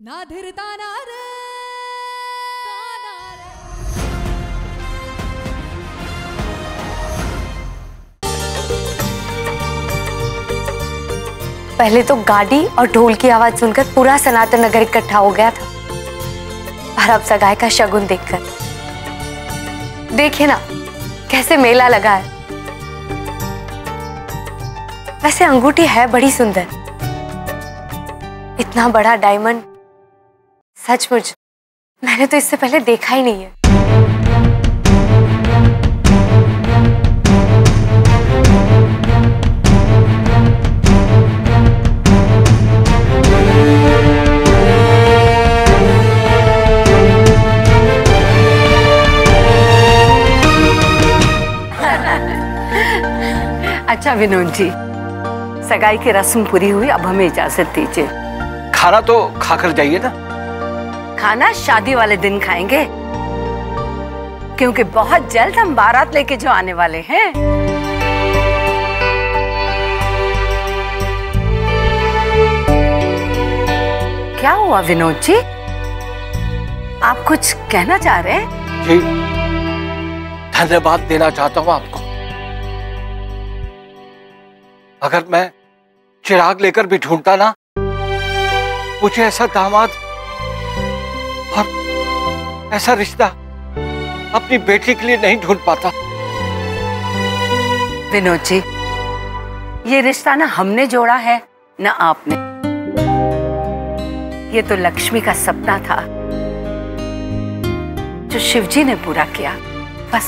ना धीर ताना रे पहले तो गाड़ी और ढोल की आवाज़ सुनकर पूरा सनातन नगर इकट्ठा हो गया था। पर अब सगाई का शगुन देखकर। देखिए ना, कैसे मेला लगा है। वैसे अंगूठी है बड़ी सुंदर। इतना बड़ा डायमंड सचमुच। मैंने तो इससे पहले देखा ही नहीं है। अच्छा विनोद जी। सगाई की रस्म पूरी हुई अब हमें इजाज़त दीजिए। खाना तो खाकर जाइए ना। खाना शादी वाले दिन खाएँगे। क्योंकि बहुत जल्द हम बारात लेके जो आने वाले हैं। क्या हुआ विनोद जी? आप कुछ कहना चाह रहे हैं? जी, धन्यवाद देना चाहता हूँ आपको। अगर मैं चिराग लेकर भी ढूंढता ना, मुझे ऐसा दामाद और ऐसा रिश्ता अपनी बेटी के लिए नहीं ढूंढ पाता। विनोद जी, ये रिश्ता ना हमने जोड़ा है, ना आपने। ये तो लक्ष्मी का सपना था, जो शिवजी ने पूरा किया, बस।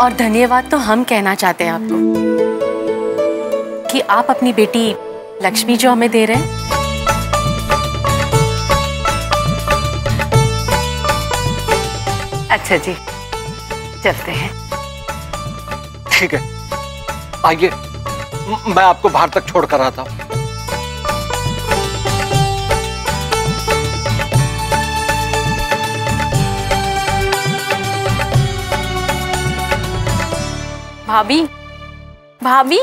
और धन्यवाद तो हम कहना चाहते हैं आपको, कि आप अपनी बेटी लक्ष्मी जो हमें दे रहे हैं। अच्छा जी चलते हैं। ठीक है। आइए मैं आपको बाहर तक छोड़ कर आता हूँ। भाभी भाभी।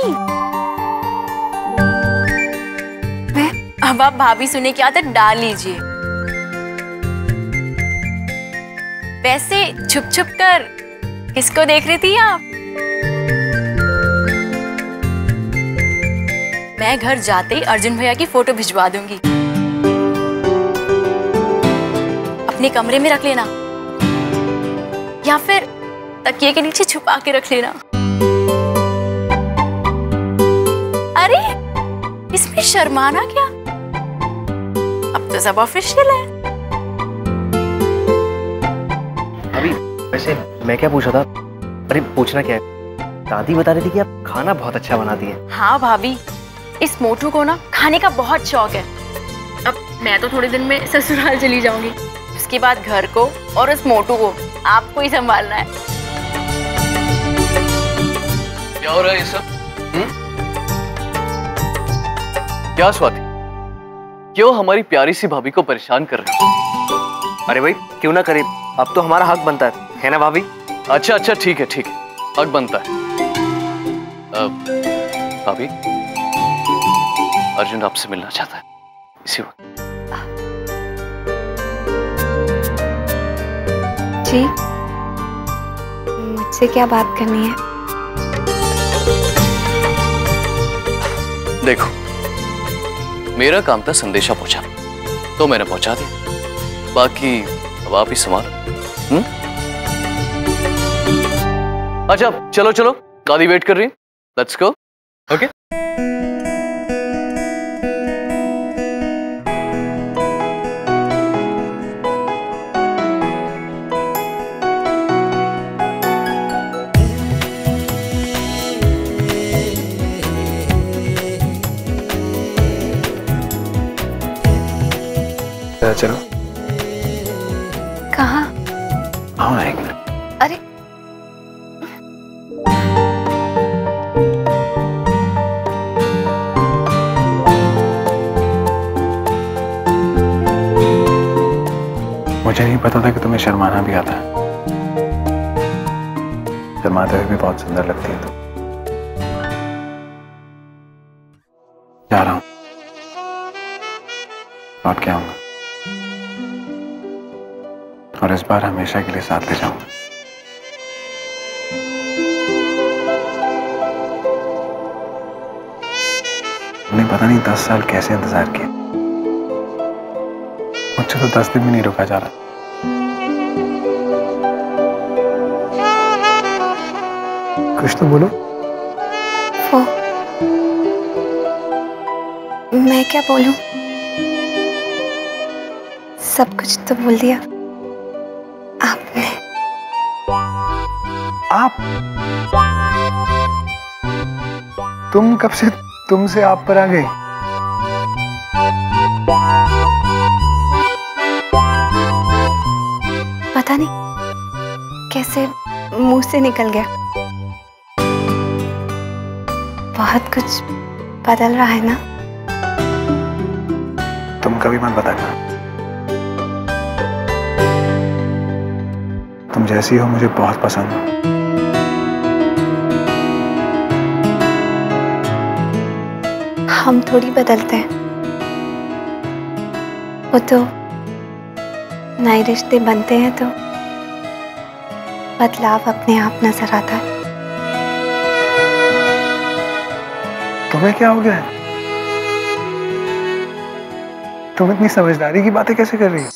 अब आप भाभी सुने की आदत डाल लीजिए। वैसे छुप छुप कर किसको देख रही थी आप? मैं घर जाते ही अर्जुन भैया की फ़ोटो भिजवा दूँगी। अपने कमरे में रख लेना। या फिर तकिए के नीचे छुपा के रख लेना। अरे, इसमें शर्माना क्या? अब तो सब ऑफिशियल है। अभी वैसे मैं क्या पूछा था? अरे पूछना क्या है? दादी बता रही थी कि आप खाना बहुत अच्छा बनाती है। हाँ भाभी। इस मोटू को ना खाने का बहुत शौक है। अब मैं तो थोड़े दिन में ससुराल चली जाऊँगी। उसके बाद घर को और उस मोटू को आपको ही संभालना है। क्या हो रहा है ये सब? हम्म? क्या स्वाति? क्यों हमारी प्यारी सी भाभी को परेशान कर रहे हो। अरे भाई क्यों ना करे? अब तो हमारा हक बनता है। है ना भाभी? अच्छा अच्छा ठीक है ठीक है। हक बनता है। भाभी अर्जुन आपसे मिलना चाहता है। इसी वक्त। जी। मुझसे क्या बात करनी है? मेरा काम था संदेशा पहुँचा तो मैंने पहुँचा दिया। बाकी अब आप ही संभालो। हम्म? अच्छा चलो चलो। गादी वेट कर रही लेट्स गो ओके मुझे नहीं पता था कि तुम्हें शर्माना भी आता है। शर्माते हुए भी बहुत सुंदर लगती है तुम। जा रहा हूँ। लौट के आऊँगा। और इस बार हमेशा के लिए साथ ले जाऊँगा। हमने पता नहीं दस साल कैसे इंतज़ार किया मुझसे तो दस दिन भी नहीं रुका जा रहा। कुछ तो बोलो। वो मैं क्या बोलूँ? सब कुछ तो बोल दिया। आपने। आप? तुम कब से तुमसे आप पर आ गई पता नहीं कैसे मुँह से निकल गया। बहुत कुछ बदल रहा है ना? तुम कभी मत बताना। तुम जैसी हो मुझे बहुत पसंद हो। हम थोड़ी बदलते हैं। वो तो नए रिश्ते बनते हैं तो बदलाव अपने आप नज़र आता है। तुम्हें क्या हो गया है? तुम इतनी समझदारी की बातें कैसे कर रही हो?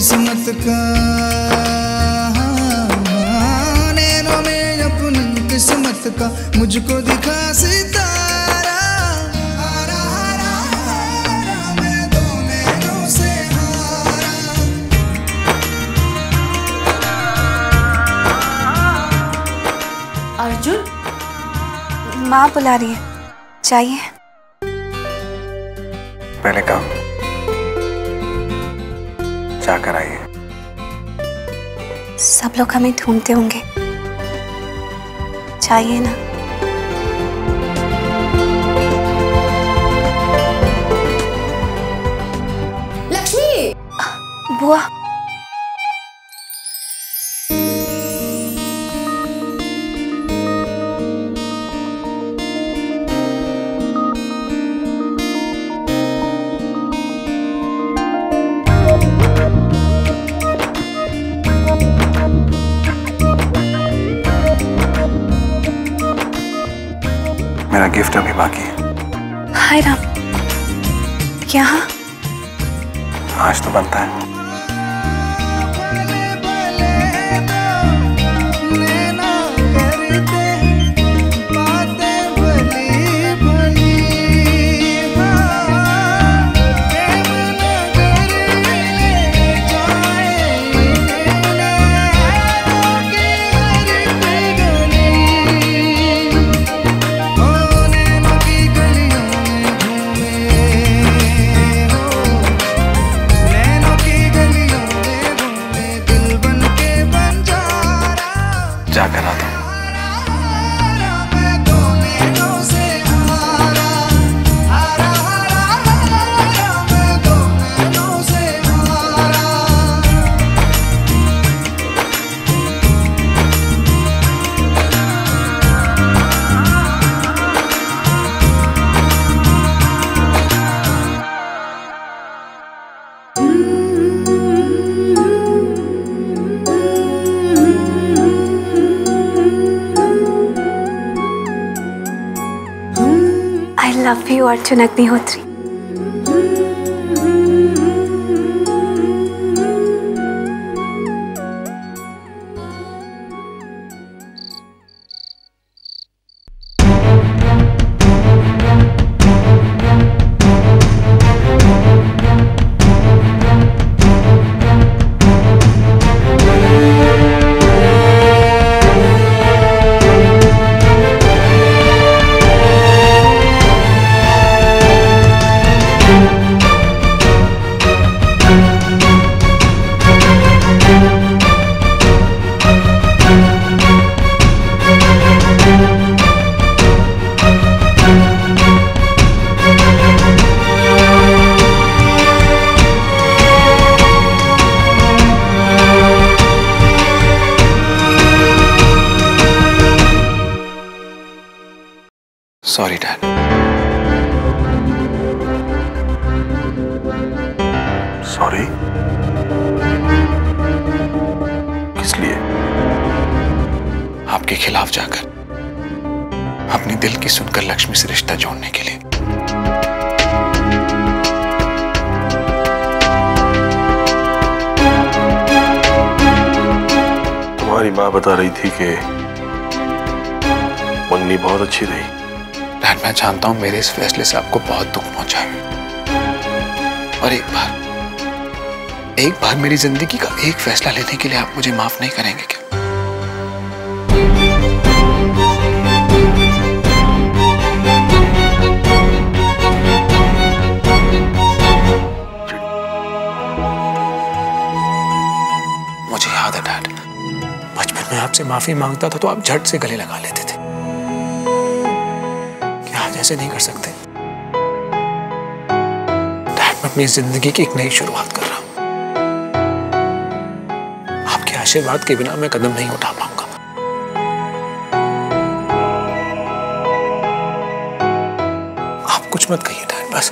किस्मत का। नैनों में अपनी किस्मत का। मुझको दिखा सितारा। हारा हारा हारा मैं दो नैनों से हारा। अर्जुन माँ बुला रही है। चाहिए मैंने काम जाकर आइए। सब लोग हमें ढूंढते होंगे। चाहिए ना। लक्ष्मी! बुआ। मेरा गिफ्ट अभी बाकी है। हाय राम। यहाँ आज तो बनता है। Love you Arjun Agnihotri sorry dad sorry किस लिए? आपके खिलाफ जाकर अपने दिल की सुनकर लक्ष्मी से रिश्ता जोड़ने के लिए। तुम्हारी माँ बता रही थी कि मुन्नी बहुत अच्छी रही। डैड, मैं जानता हूँ मेरे इस फैसले से आपको बहुत दुख पहुँचा है। और एक बार एक बार मेरी ज़िंदगी का एक फैसला लेने के लिए आप मुझे माफ़ नहीं करेंगे क्या? मुझे याद है डैड, बचपन में आपसे माफ़ी माँगता था तो आप झट से गले लगा लेते थे। ऐसे नहीं कर सकते। मैं अपनी ज़िंदगी की एक नई शुरुआत कर रहा हूँ। आपके आशीर्वाद के बिना मैं कदम नहीं उठा पाऊँगा। आप कुछ मत कहिए डैड बस।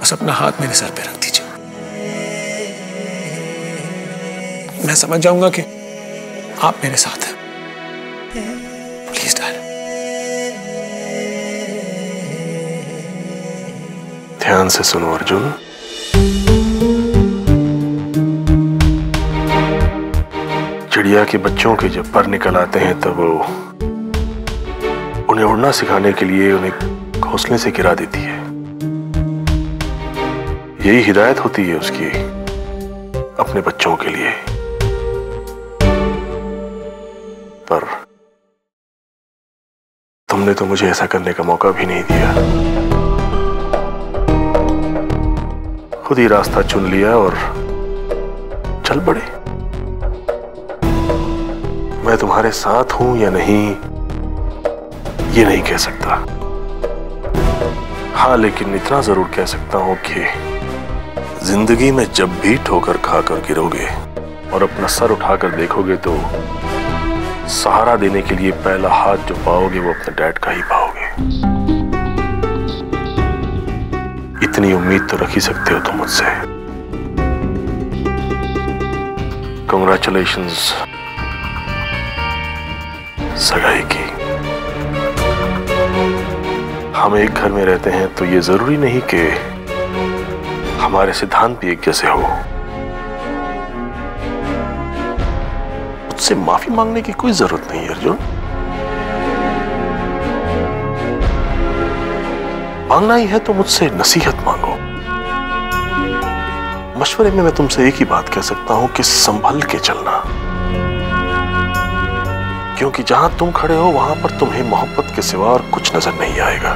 बस अपना हाथ मेरे सर पे रख दीजिए। मैं समझ जाऊँगा कि आप मेरे साथ हैं। ध्यान से सुनो, अर्जुन। चिड़िया के बच्चों के जब पर निकल आते हैं, तब वो उन्हें उड़ना सिखाने के लिए उन्हें घोंसले से गिरा देती है। यही हिदायत होती है उसकी अपने बच्चों के लिए। पर तुमने तो मुझे ऐसा करने का मौका भी नहीं दिया। खुद ही रास्ता चुन लिया और चल पड़े। मैं तुम्हारे साथ हूँ या नहीं, ये नहीं कह सकता। हाँ लेकिन इतना ज़रूर कह सकता हूँ कि ज़िंदगी में जब भी ठोकर खाकर गिरोगे और अपना सर उठाकर देखोगे तो सहारा देने के लिए पहला हाथ जो पाओगे वो अपने डैड का ही पाओगे। इतनी उम्मीद तो रख ही सकते हो तुम मुझसे। कंग्रेचुलेशंस सगाई की। हम एक घर में रहते हैं तो ये ज़रूरी नहीं कि हमारे सिद्धांत भी एक जैसे हो। मुझसे माफ़ी मांगने की कोई ज़रूरत नहीं, अर्जुन। मांगना ही है तो मुझसे नसीहत मांगो। मशवरे में मैं तुमसे एक ही बात कह सकता हूँ कि संभल के चलना। क्योंकि जहाँ तुम खड़े हो, वहाँ पर तुम्हें मोहब्बत के सिवा और कुछ नज़र नहीं आएगा।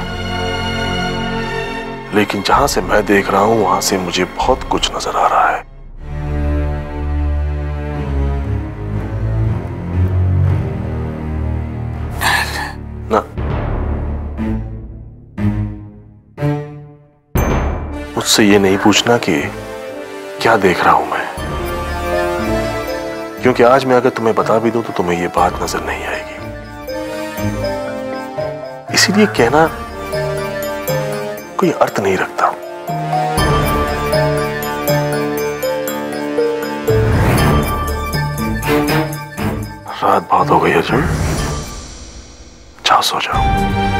लेकिन जहाँ से मैं देख रहा हूँ, वहाँ से मुझे बहुत कुछ नज़र आ रहा है। मुझसे ये नहीं पूछना कि क्या देख रहा हूँ मैं। क्योंकि आज मैं अगर तुम्हें बता भी दूँ तो तुम्हें यह बात नज़र नहीं आएगी। इसीलिए कहना कोई अर्थ नहीं रखता। रात बहुत हो गई अर्जुन। जाओ, सो जाओ।